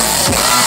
Wow.